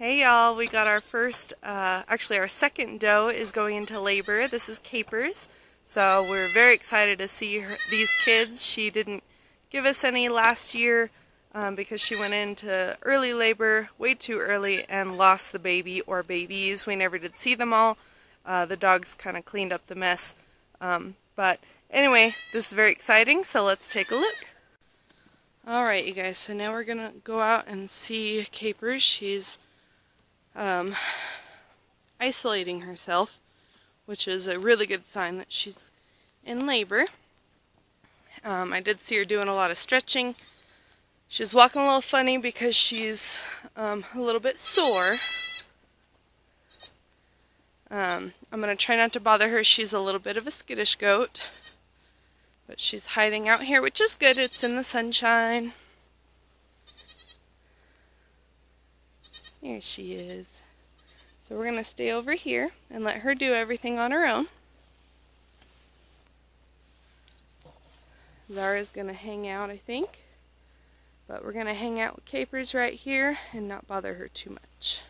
Hey y'all, we got our first, uh, actually our second doe is going into labor. This is Capers. So we're very excited to see her, these kids. She didn't give us any last year um, because she went into early labor way too early and lost the baby or babies. We never did see them all. Uh, the dogs kind of cleaned up the mess. Um, but anyway, this is very exciting, so let's take a look. Alright you guys, so now we're going to go out and see Capers. She's um, isolating herself, which is a really good sign that she's in labor. Um, I did see her doing a lot of stretching. She's walking a little funny because she's um, a little bit sore. Um, I'm going to try not to bother her. She's a little bit of a skittish goat. But she's hiding out here, which is good. It's in the sunshine. There she is. So we're going to stay over here and let her do everything on her own. Zara's going to hang out, I think. But we're going to hang out with Capers right here and not bother her too much.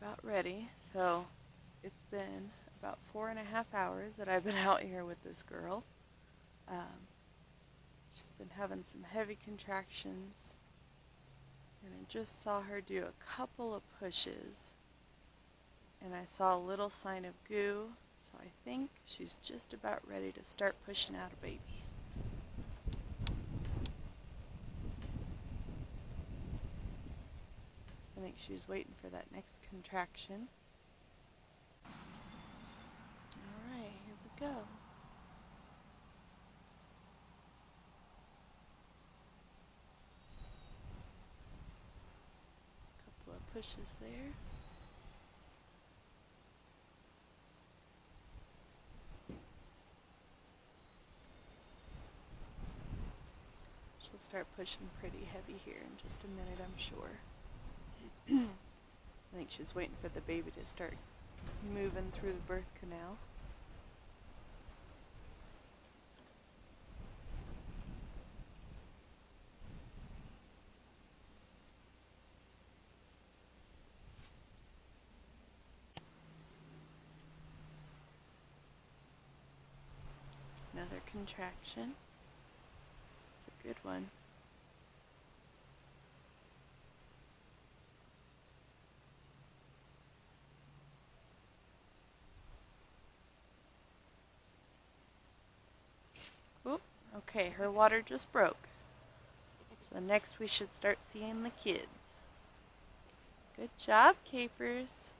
About ready. So it's been about four and a half hours that I've been out here with this girl. Um, she's been having some heavy contractions. And I just saw her do a couple of pushes. And I saw a little sign of goo. So I think she's just about ready to start pushing out a baby. Think she was waiting for that next contraction. Alright, here we go. Couple of pushes there. She'll start pushing pretty heavy here in just a minute, I'm sure. I think she's waiting for the baby to start moving through the birth canal. Another contraction. It's a good one. Okay, her water just broke. So next we should start seeing the kids. Good job, Capers.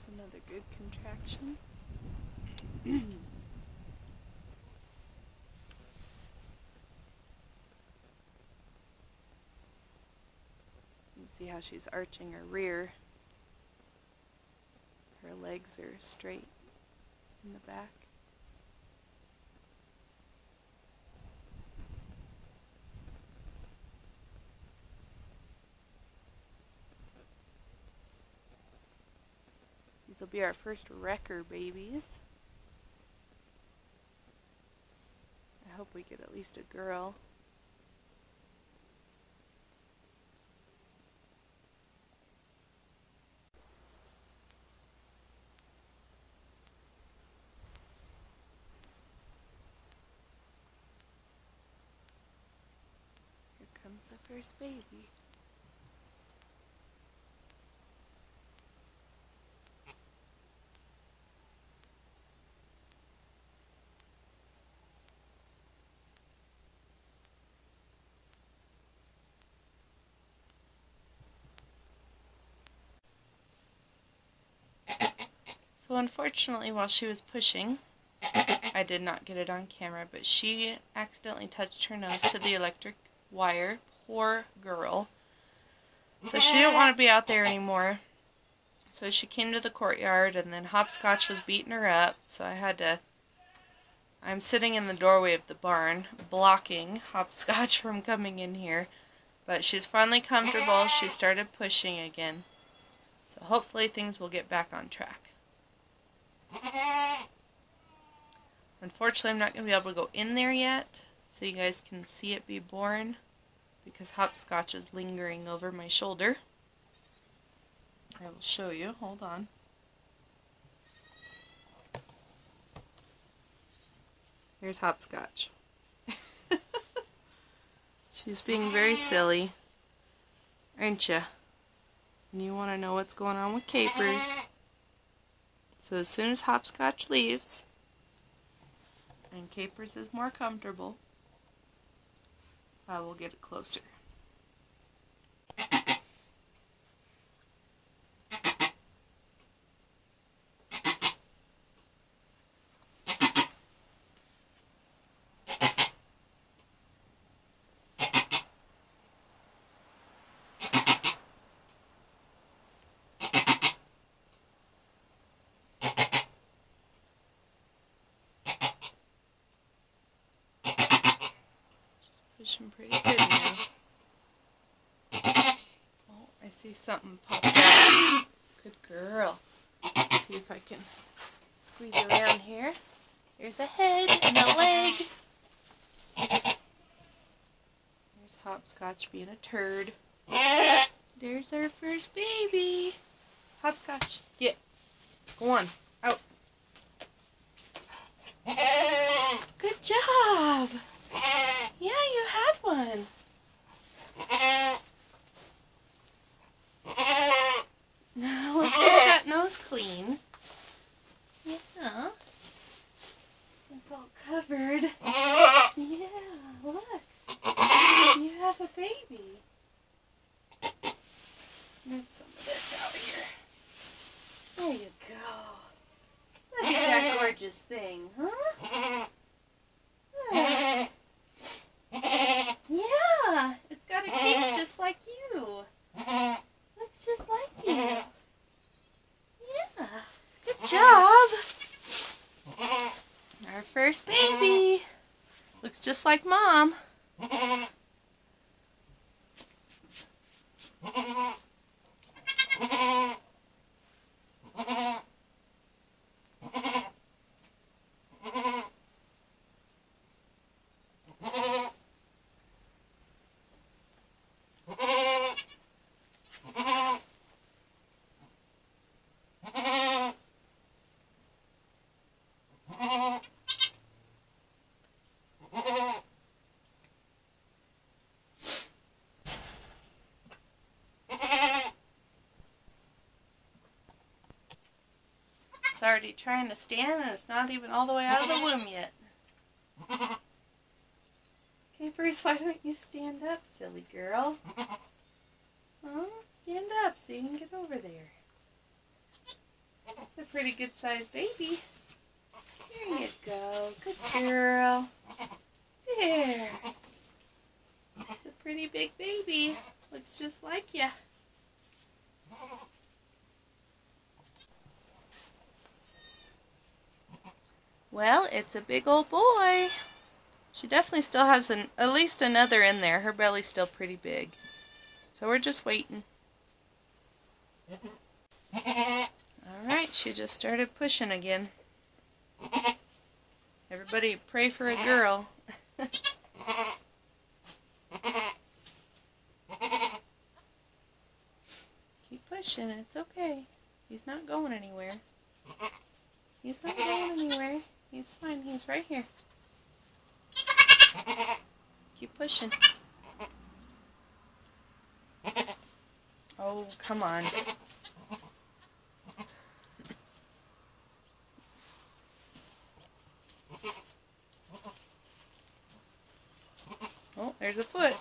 Here's another good contraction. See how she's arching her rear. Her legs are straight in the back. Will be our first wrecker babies. I hope we get at least a girl. Here comes the first baby. So unfortunately, while she was pushing, I did not get it on camera, but she accidentally touched her nose to the electric wire. Poor girl. So she didn't want to be out there anymore. So she came to the courtyard, and then Hopscotch was beating her up, so I had to... I'm sitting in the doorway of the barn, blocking Hopscotch from coming in here. But she's finally comfortable. She started pushing again. So hopefully things will get back on track. Unfortunately, I'm not going to be able to go in there yet, so you guys can see it be born, because hopscotch is lingering over my shoulder. I will show you. Hold on. Here's hopscotch. She's being very silly, aren't you? And you want to know what's going on with capers. So as soon as Hopscotch leaves, and Capers is more comfortable, I will get it closer. Pushing pretty good now. Oh, I see something pop out. Good girl. Let's see if I can squeeze around here. There's a head and a leg. There's Hopscotch being a turd. There's our first baby. Hopscotch, get. Go on, out. Good job. Yeah, you had one. Now let's get that nose clean. Yeah. It's all covered. Yeah, look. You have a baby. Move some of this out here. There you go. Look at that gorgeous thing, huh? Yeah. Yeah, it's got a cape just like you. Looks just like you. Yeah, good job. Our first baby. Looks just like mom. It's already trying to stand and it's not even all the way out of the womb yet. Okay, Bruce, why don't you stand up, silly girl? Oh, stand up so you can get over there. It's a pretty good sized baby. There you go. Good girl. There. It's a pretty big baby. Looks just like you. Well, it's a big old boy. She definitely still has an at least another in there. Her belly's still pretty big. So we're just waiting. Alright, she just started pushing again. Everybody pray for a girl. Keep pushing, it's okay. He's not going anywhere. He's not going anywhere. He's fine, he's right here. Keep pushing. Oh, come on. Oh, there's a foot.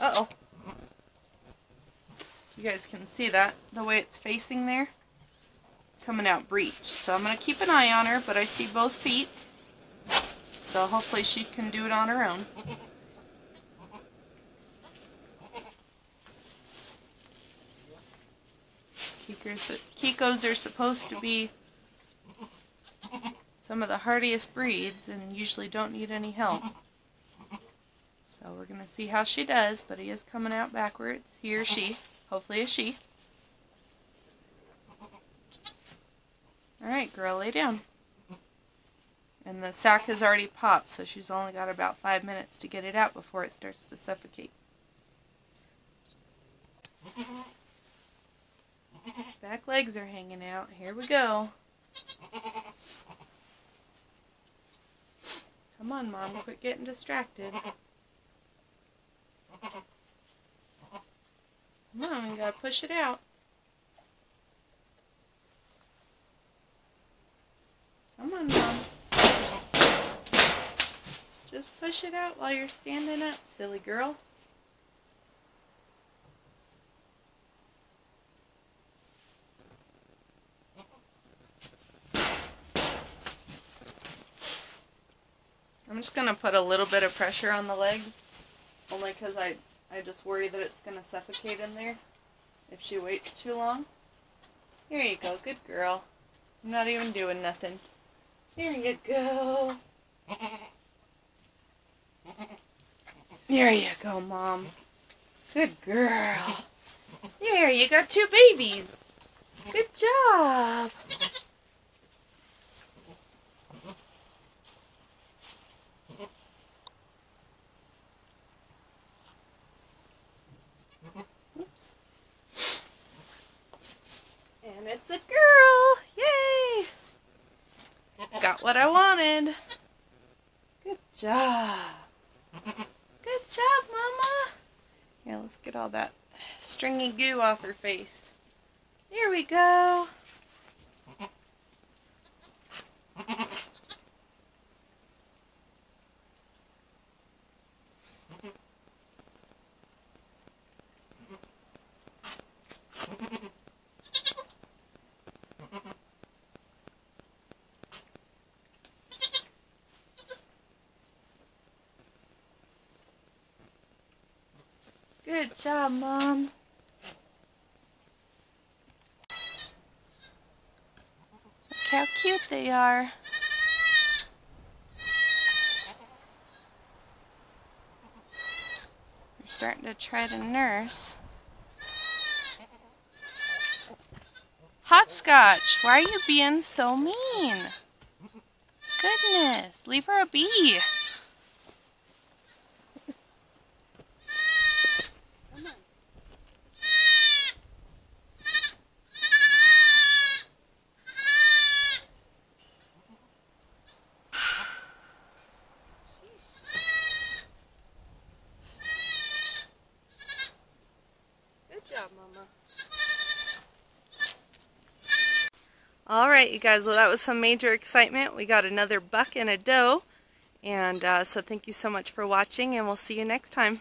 Uh-oh. You guys can see that, the way it's facing there. Coming out breech. So I'm going to keep an eye on her, but I see both feet. So hopefully she can do it on her own. Kikos are supposed to be some of the hardiest breeds and usually don't need any help. So we're going to see how she does, but he is coming out backwards. He or she. Hopefully a she. Alright, girl, lay down. And the sac has already popped, so she's only got about five minutes to get it out before it starts to suffocate. Back legs are hanging out. Here we go. Come on, Mom. Quit getting distracted. Come on, we gotta push it out. Mom. Just push it out while you're standing up, silly girl. I'm just going to put a little bit of pressure on the legs, only because I, I just worry that it's going to suffocate in there if she waits too long. Here you go, good girl. I'm not even doing nothing. There you go. There you go, Mom. Good girl. There, you got two babies. Good job. Oops. And it's a Got what I wanted. Good job. Good job, Mama. Yeah, let's get all that stringy goo off her face. Here we go. Good job, Mom. Look how cute they are. You're starting to try to nurse. Hopscotch, why are you being so mean? Goodness, leave her a bee. You guys. Well, that was some major excitement. We got another buck and a doe. And uh, so thank you so much for watching, and we'll see you next time.